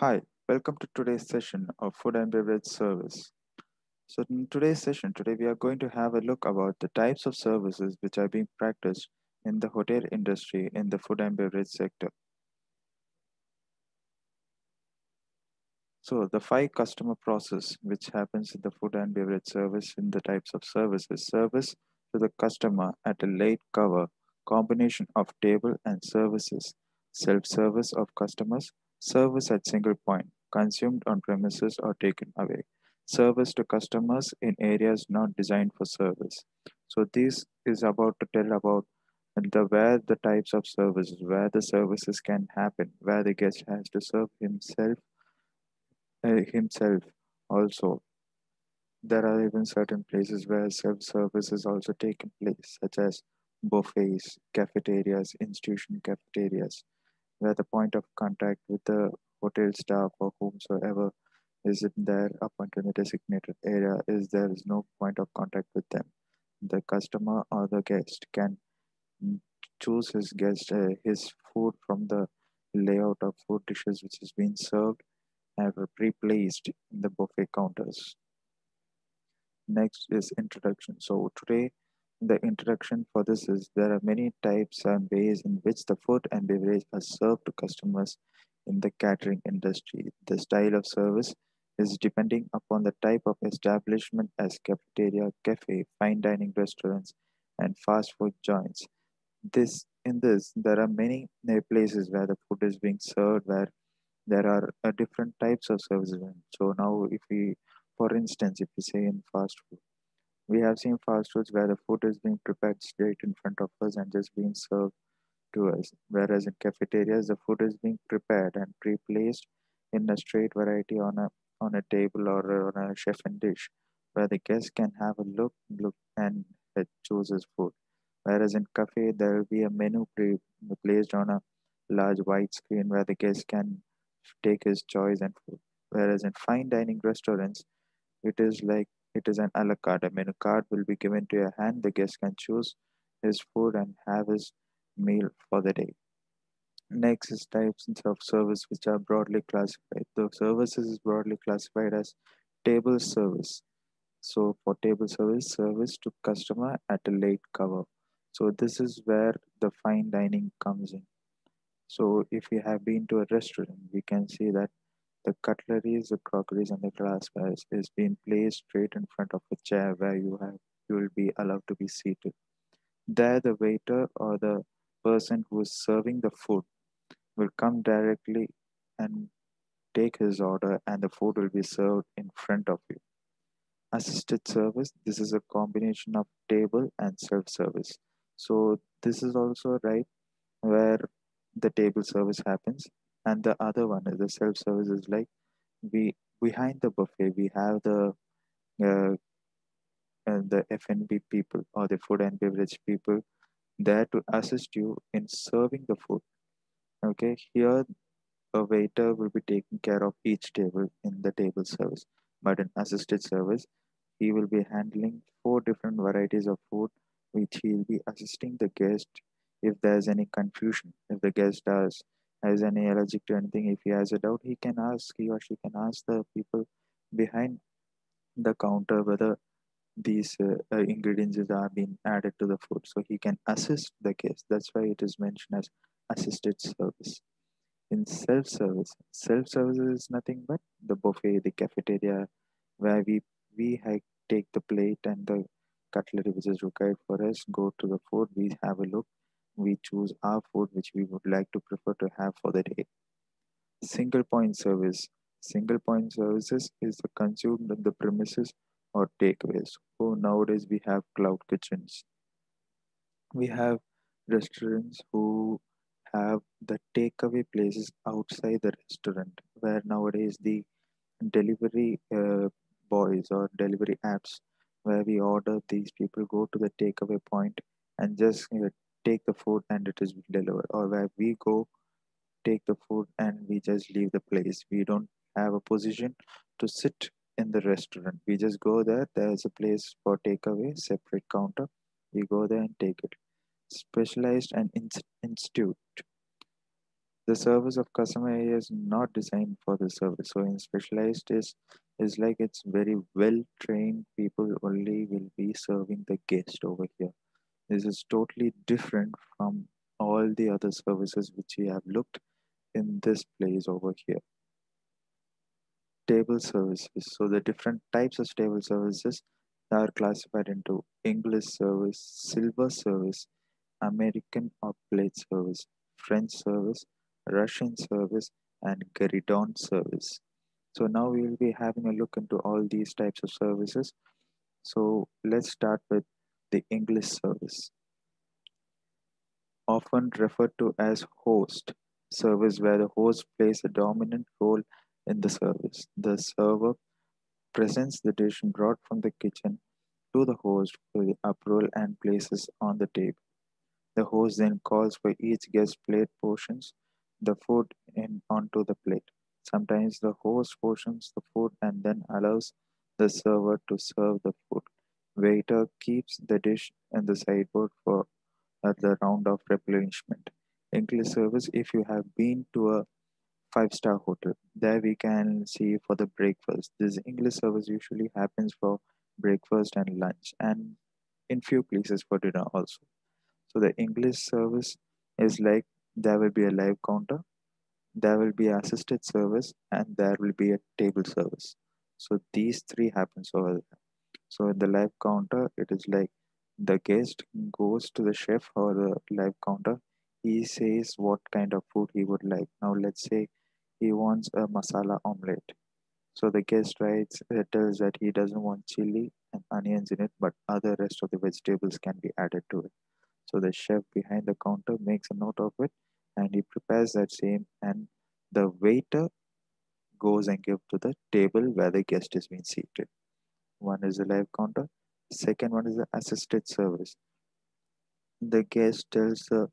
Hi, welcome to today's session of food and beverage service. So in today's session, today we are going to have a look about the types of services which are being practiced in the hotel industry in the food and beverage sector. So the five customer process which happens in the food and beverage service in the types of services. Service to the customer at a laid cover, combination of table and services, self-service of customers, service at single point, consumed on premises or taken away, service to customers in areas not designed for service. So this is about to tell about the where the types of services, where the services can happen, where the guest has to serve himself uh, himself also. There are even certain places where self-service is also taking place, such as buffets, cafeterias, institution cafeterias, where the point of contact with the hotel staff or whomsoever is in there up until the designated area is there is no point of contact with them. The customer or the guest can choose his guest uh, his food from the layout of food dishes which is being served and pre-placed in the buffet counters. Next is introduction. So today the introduction for this is there are many types and ways in which the food and beverage are served to customers in the catering industry. The style of service is depending upon the type of establishment as cafeteria, cafe, fine dining restaurants, and fast food joints. This in this there are many places where the food is being served where there are uh, different types of services. So now if we, for instance, if we say in fast food, we have seen fast foods where the food is being prepared straight in front of us and just being served to us. Whereas in cafeterias, the food is being prepared and pre-placed in a straight variety on a on a table or on a chafing dish, where the guest can have a look, look and choose his food. Whereas in cafe, there will be a menu pre placed on a large white screen where the guest can take his choice and food. Whereas in fine dining restaurants, it is like it is an a la carte. A menu card will be given to your hand. The guest can choose his food and have his meal for the day. Next is types of service which are broadly classified. The services is broadly classified as table service. So for table service, service to customer at a laid cover. So this is where the fine dining comes in. So if you have been to a restaurant, we can see that the cutlery, the crockeries, and the glassware is being placed straight in front of a chair where you have you will be allowed to be seated. There, the waiter or the person who is serving the food will come directly and take his order, and the food will be served in front of you. Assisted service. This is a combination of table and self-service. So this is also right where the table service happens and the other one is the self service is like we behind the buffet we have the uh, the F&B people or the food and beverage people there to assist you in serving the food. Okay here a waiter will be taking care of each table in the table service but in assisted service he will be handling four different varieties of food which he will be assisting the guest if there's any confusion, if the guest does has any allergic to anything, if he has a doubt, he can ask, he or she can ask the people behind the counter whether these uh, uh, ingredients are being added to the food. So he can assist the guest. That's why it is mentioned as assisted service. In self-service, self-service is nothing but the buffet, the cafeteria, where we we take the plate and the cutlery which is required for us, go to the food, we have a look, we choose our food which we would like to prefer to have for the day. Single point service. Single point services is consumed on the premises or takeaways. So nowadays we have cloud kitchens. We have restaurants who have the takeaway places outside the restaurant where nowadays the delivery uh, boys or delivery apps where we order these people go to the takeaway point and just uh, take the food and it is delivered. Or where we go take the food and we just leave the place. We don't have a position to sit in the restaurant. We just go there. There's a place for takeaway separate counter. We go there and take it. Specialized and in- institute. The service of customer area is not designed for the service. So in specialized is is like it's very well trained people only will be serving the guest over here. This is totally different from all the other services which we have looked in this place over here. Table services. So the different types of table services are classified into English service, silver service, American or plate service, French service, Russian service, and Gueridon service. So now we will be having a look into all these types of services. So let's start with the English service. Often referred to as host service where the host plays a dominant role in the service. The server presents the dish brought from the kitchen to the host for the approval and places on the table. The host then calls for each guest plate portions the food in onto the plate. Sometimes the host portions the food and then allows the server to serve the food. Waiter keeps the dish in the sideboard for the round of replenishment. English service, if you have been to a five star hotel, there we can see for the breakfast. This English service usually happens for breakfast and lunch, and in few places for dinner also. So the English service is like there will be a live counter, there will be assisted service, and there will be a table service. So these three happens over there. So in the live counter, it is like the guest goes to the chef or the live counter. He says what kind of food he would like. Now let's say he wants a masala omelette. So the guest writes, uh, tells that he doesn't want chili and onions in it, but other rest of the vegetables can be added to it. So the chef behind the counter makes a note of it and he prepares that same and the waiter goes and gives to the table where the guest is being seated. One is the live counter. Second one is the assisted service. The guest tells the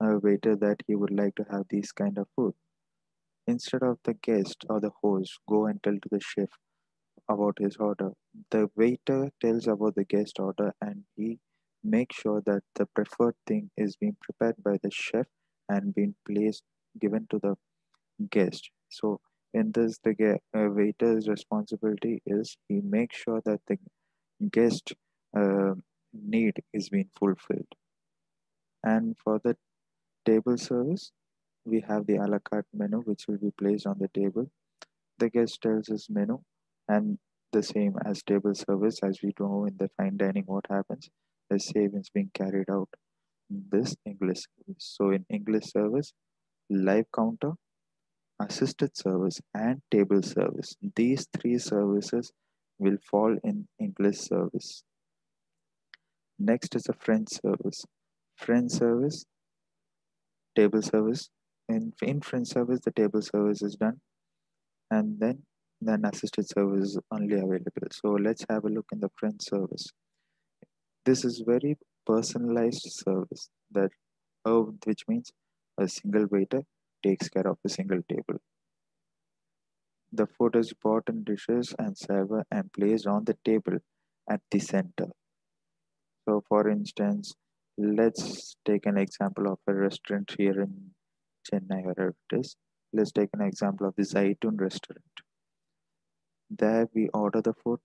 uh, waiter that he would like to have these kind of food. Instead of the guest or the host go and tell to the chef about his order, the waiter tells about the guest order and he make sure that the preferred thing is being prepared by the chef and being placed given to the guest so in this the uh, waiter's responsibility is he makes sure that the guest uh, need is being fulfilled and for the table service we have the a la carte menu which will be placed on the table the guest tells his menu and the same as table service as we know in the fine dining what happens the savings being carried out in this English service. So in English service, live counter, assisted service, and table service. These three services will fall in English service. Next is a French service. French service, table service. In, in French service, the table service is done. And then then assisted service is only available. So let's have a look in the French service. This is very personalized service that oh, which means a single waiter takes care of a single table. The food is brought in dishes and server and placed on the table at the center. So for instance, let's take an example of a restaurant here in Chennai, wherever it is. Let's take an example of the Zaitoon restaurant. There we order the food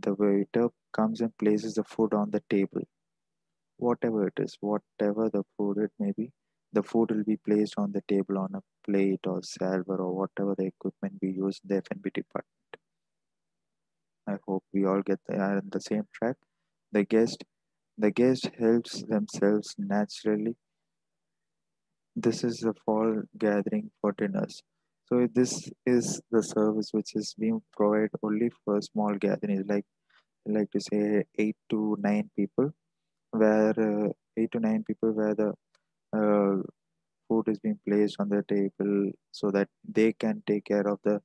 the waiter comes and places the food on the table whatever it is whatever the food it may be the food will be placed on the table on a plate or silver or whatever the equipment we use in the F&B department. I hope we all get the, are on the same track. The guest, the guest helps themselves naturally. This is the fall gathering for dinners. So this is the service which is being provided only for small gatherings, like like to say eight to nine people, where uh, eight to nine people where the uh, food is being placed on the table so that they can take care of the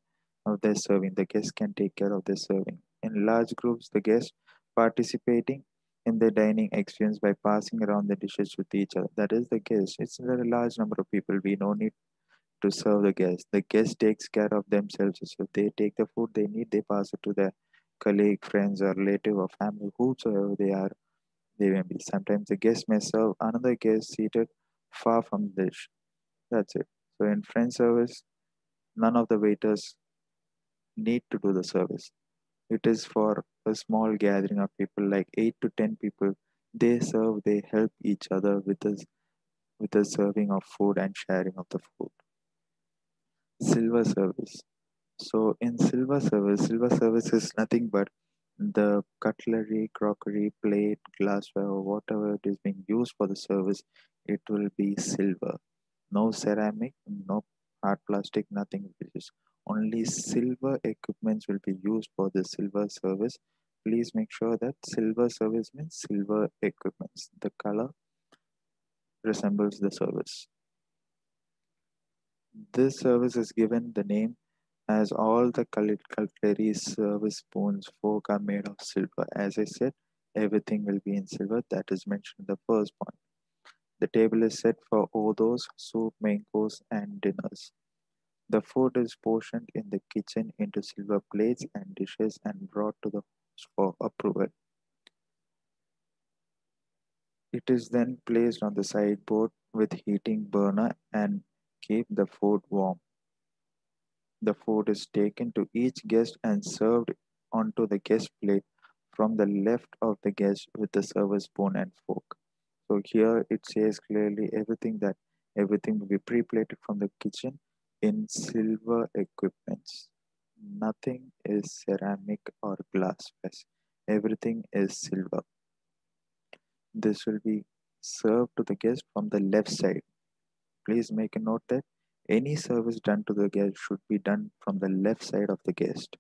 of their serving. The guests can take care of their serving. In large groups, the guests participating in the dining experience by passing around the dishes with each other. That is the guest. It's a very large number of people. We no need to serve the guests The guest takes care of themselves. So they take the food they need, they pass it to their colleague, friends, or relative or family, whosoever they are, they may be. Sometimes the guest may serve another guest seated far from the dish. That's it. So in French service, none of the waiters need to do the service. It is for a small gathering of people, like eight to ten people. They serve, they help each other with the with the serving of food and sharing of the food. Silver service. So in silver service, silver service is nothing but the cutlery, crockery, plate, glassware, or whatever it is being used for the service, it will be silver. No ceramic, no hard plastic, nothing. Only silver equipments will be used for the silver service. Please make sure that silver service means silver equipments. The color resembles the service. This service is given the name as all the cutlery, service spoons, fork are made of silver. As I said, everything will be in silver. That is mentioned in the first point. The table is set for hors d'oeuvres, soup, main course, and dinners. The food is portioned in the kitchen into silver plates and dishes and brought to the host for approval. It is then placed on the sideboard with heating burner and keep the food warm. The food is taken to each guest and served onto the guest plate from the left of the guest with the server spoon and fork. So here it says clearly everything that everything will be pre-plated from the kitchen in silver equipments. Nothing is ceramic or glass Everything is silver. This will be served to the guest from the left side. Please make a note that any service done to the guest should be done from the left side of the guest.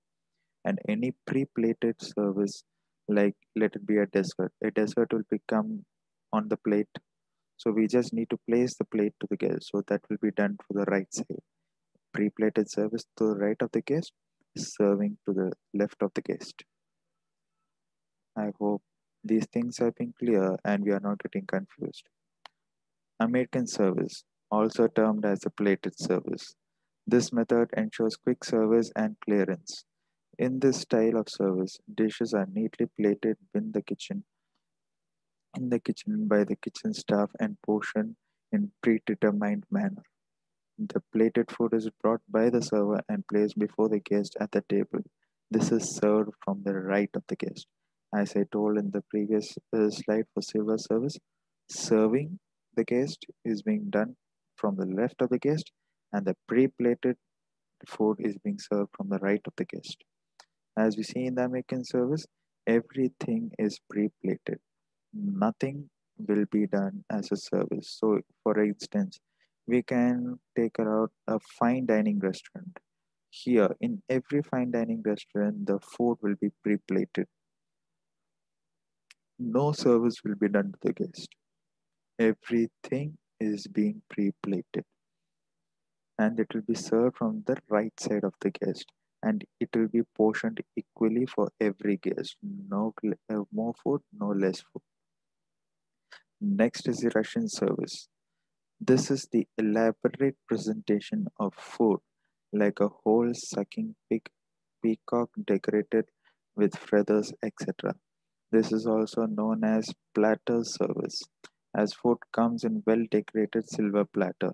And any pre-plated service, like let it be a dessert, a dessert will become on the plate. So we just need to place the plate to the guest. So that will be done for the right side. Pre-plated service to the right of the guest, serving to the left of the guest. I hope these things have been clear and we are not getting confused. American service also termed as a plated service. This method ensures quick service and clearance. In this style of service, dishes are neatly plated in the kitchen in the kitchen by the kitchen staff and portioned in predetermined manner. The plated food is brought by the server and placed before the guest at the table. This is served from the right of the guest. As I told in the previous uh, slide for silver service, serving the guest is being done from the left of the guest and the pre-plated food is being served from the right of the guest. As we see in the American service, everything is pre-plated. Nothing will be done as a service. So for instance, we can take out a fine dining restaurant. Here, in every fine dining restaurant, the food will be pre-plated. No service will be done to the guest. Everything is being pre-plated and it will be served from the right side of the guest and it will be portioned equally for every guest no uh, more food no less food next is the russian service this is the elaborate presentation of food like a whole sucking pig peacock decorated with feathers etc this is also known as platter service as food comes in well-decorated silver platter.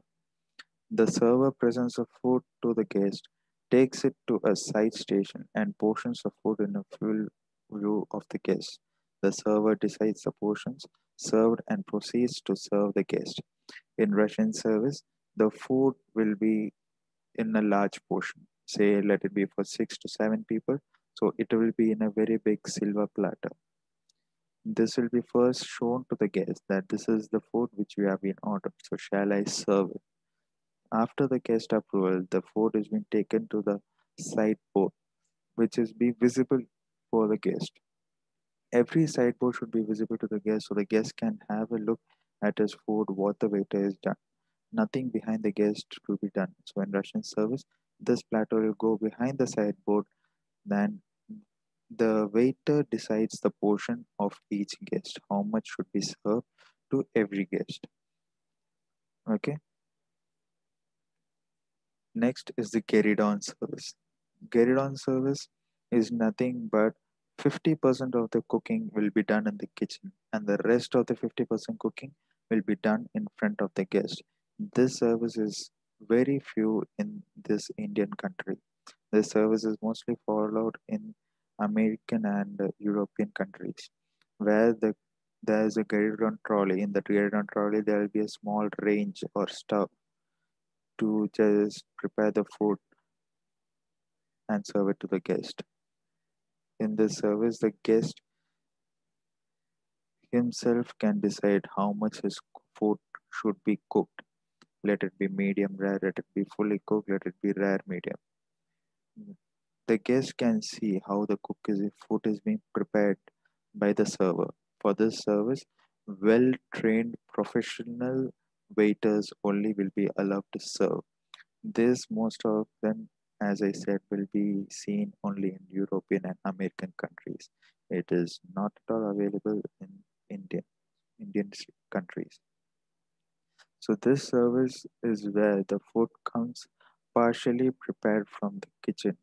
The server presents the food to the guest, takes it to a side station, and portions the food in a full view of the guest. The server decides the portions served and proceeds to serve the guest. In Russian service, the food will be in a large portion. Say, let it be for six to seven people. So it will be in a very big silver platter. This will be first shown to the guest that this is the food which we have been ordered. So shall I serve it? After the guest approval, the food is being taken to the sideboard, which is be visible for the guest. Every sideboard should be visible to the guest so the guest can have a look at his food, what the waiter has done. Nothing behind the guest to be done. So in Russian service, this platter will go behind the sideboard, then the waiter decides the portion of each guest, how much should be served to every guest. Okay. Next is the Gueridon service. Gueridon service is nothing but 50% of the cooking will be done in the kitchen and the rest of the 50% cooking will be done in front of the guest. This service is very few in this Indian country. This service is mostly followed in American and European countries, where the there is a Gueridon trolley. In the Gueridon trolley, there will be a small range or stove to just prepare the food and serve it to the guest. In this service, the guest himself can decide how much his food should be cooked. Let it be medium rare, let it be fully cooked, let it be rare medium. The guest can see how the cook is, food is being prepared by the server. For this service, well trained professional waiters only will be allowed to serve. This most of them, as I said, will be seen only in European and American countries. It is not at all available in Indian Indian countries. So this service is where the food comes partially prepared from the kitchen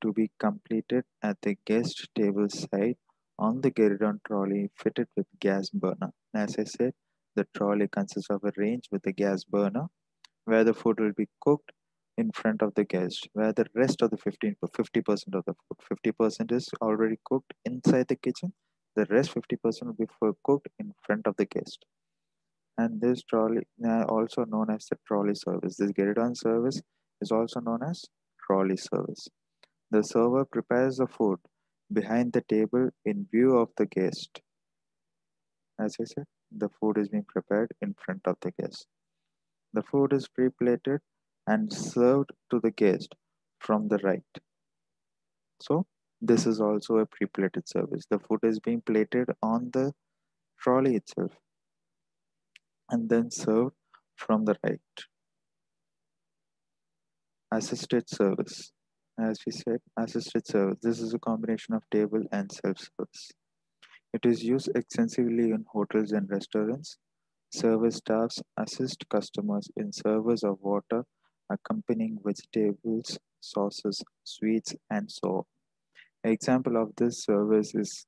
to be completed at the guest table side on the Gueridon trolley fitted with gas burner. As I said, the trolley consists of a range with a gas burner where the food will be cooked in front of the guest, where the rest of the 15 50% of the food, 50% is already cooked inside the kitchen, the rest 50% will be cooked in front of the guest. And this trolley, uh, also known as the trolley service, this Gueridon service is also known as trolley service. The server prepares the food behind the table in view of the guest. As I said, the food is being prepared in front of the guest. The food is pre-plated and served to the guest from the right. So this is also a pre-plated service. The food is being plated on the trolley itself and then served from the right. Assisted service. As we said, assisted service. This is a combination of table and self-service. It is used extensively in hotels and restaurants. Service staffs assist customers in service of water, accompanying vegetables, sauces, sweets, and so on. An example of this service is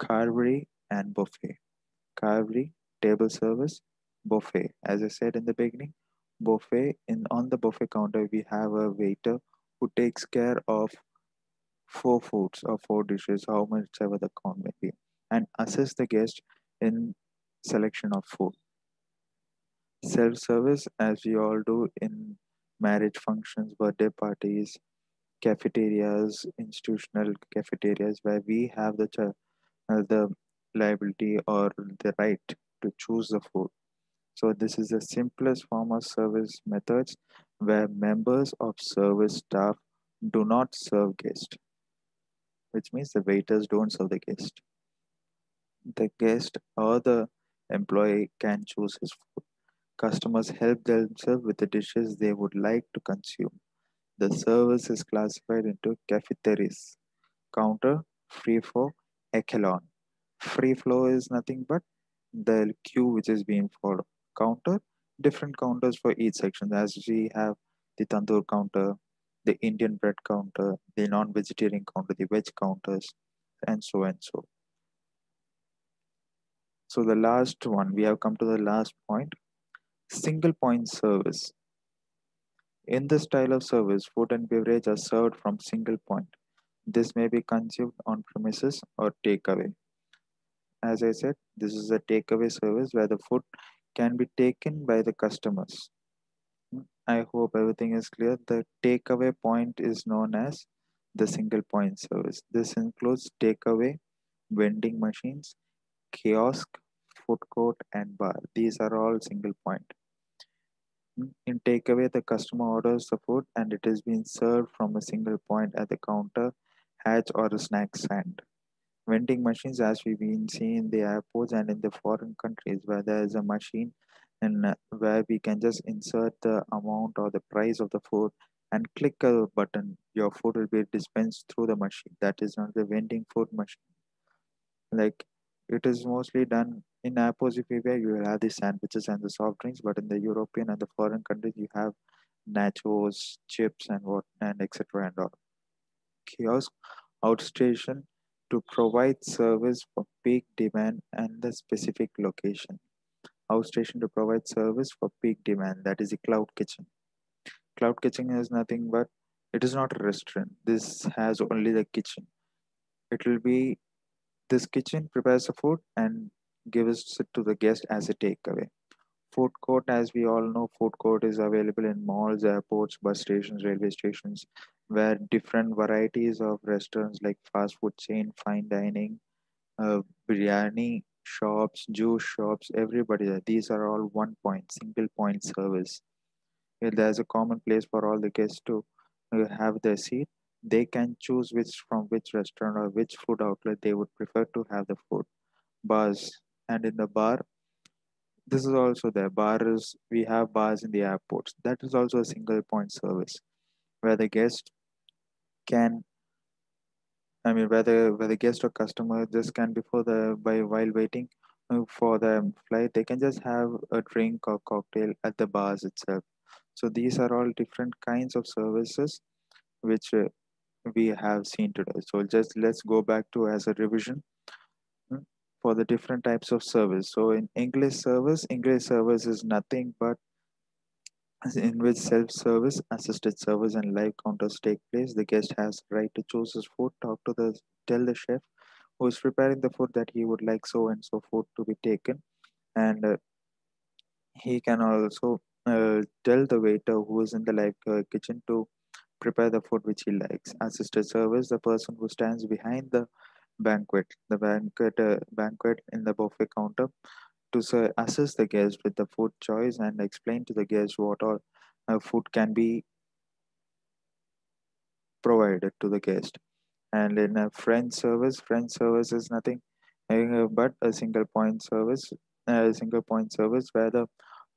carvery and buffet. Carvery, table service, buffet. As I said in the beginning, buffet, in on the buffet counter, we have a waiter who takes care of four foods or four dishes, how much ever the count may be and assist the guest in selection of food. Self-service, as we all do in marriage functions, birthday parties, cafeterias, institutional cafeterias, where we have the uh, the liability or the right to choose the food. So this is the simplest form of service methods where members of service staff do not serve guests, which means the waiters don't serve the guest the guest or the employee can choose his food. Customers help themselves with the dishes they would like to consume. The service is classified into cafeterias, counter, free flow, echelon. Free flow is nothing but the queue which is being followed. Counter, different counters for each section. As we have the tandoor counter, the Indian bread counter, the non-vegetarian counter, the veg counters, and so and so. So the last one, we have come to the last point, single point service. In this style of service, food and beverage are served from single point. This may be consumed on premises or takeaway. As I said, this is a takeaway service where the food can be taken by the customers. Hmm, I hope everything is clear. The takeaway point is known as the single point service. This includes takeaway, vending machines, kiosk, food court, and bar. These are all single point. In takeaway, the customer orders the food and it is being served from a single point at the counter, hatch, or a snack stand. Vending machines, as we've been seeing in the airports and in the foreign countries, where there is a machine and uh, where we can just insert the amount or the price of the food and click a button, your food will be dispensed through the machine. That is not the vending food machine. Like it is mostly done in airports you will have the sandwiches and the soft drinks but in the european and the foreign countries you have nachos chips and what and etc and all. Kiosk outstation to provide service for peak demand and the specific location. Outstation to provide service for peak demand that is a cloud kitchen. Cloud kitchen is nothing but it is not a restaurant. This has only the kitchen. It will be this kitchen prepares the food and gives it to the guest as a takeaway. Food court as we all know food court is available in malls airports bus stations railway stations where different varieties of restaurants like fast food chain fine dining uh, biryani shops juice shops everybody these are all one point single point service. There's a common place for all the guests to uh, have their seat they can choose which from which restaurant or which food outlet they would prefer to have the food. Bars and in the bar this is also there. Bars we have bars in the airports. That is also a single point service where the guest can i mean whether whether guest or customer just can before the by while waiting uh, for the flight they can just have a drink or cocktail at the bars itself. So these are all different kinds of services which uh, we have seen today. So just let's go back to as a revision mm, for the different types of service. So in english service english service is nothing but in which self-service, assisted service, and live counters take place. The guest has right to choose his food, talk to the tell the chef who is preparing the food that he would like so and so food to be taken, and uh, he can also uh, tell the waiter who is in the live uh, kitchen to prepare the food which he likes. Assisted service, the person who stands behind the banquet, the banquet uh, banquet in the buffet counter to assist the guest with the food choice and explain to the guest what all uh, food can be provided to the guest. And in a French service, French service is nothing uh, but a single point service, a single point service where the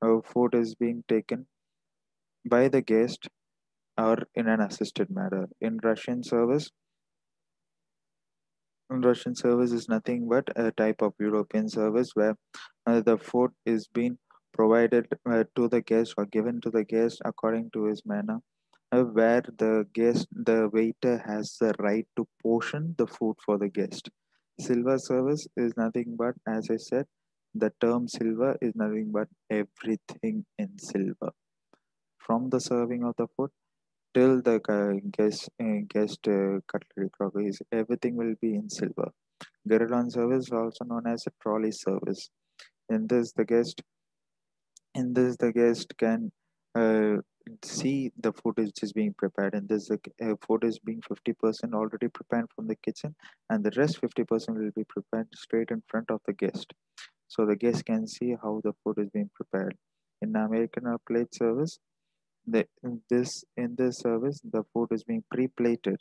uh, food is being taken by the guest or in an assisted manner. In Russian service, Russian service is nothing but a type of European service where uh, the food is being provided uh, to the guest or given to the guest according to his manner, uh, where the guest, the waiter has the right to portion the food for the guest. Silver service is nothing but, as I said, the term silver is nothing but everything in silver. From the serving of the food till the guest uh, guest uh, cutlery crockeries everything will be in silver. Gueridon service also known as a trolley service. In this the guest in this the guest can uh, see the food which is just being prepared. And this the uh, food is being 50% already prepared from the kitchen and the rest 50% will be prepared straight in front of the guest. So the guest can see how the food is being prepared. In american plate service the, in this in this service the food is being pre-plated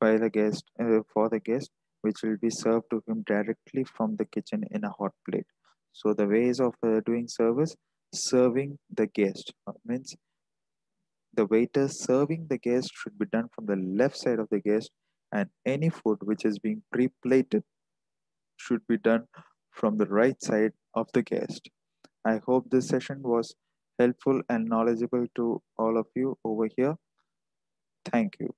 by the guest uh, for the guest which will be served to him directly from the kitchen in a hot plate. So the ways of uh, doing service serving the guest uh, means the waiter serving the guest should be done from the left side of the guest and any food which is being pre-plated should be done from the right side of the guest. I hope this session was helpful and knowledgeable to all of you over here. Thank you.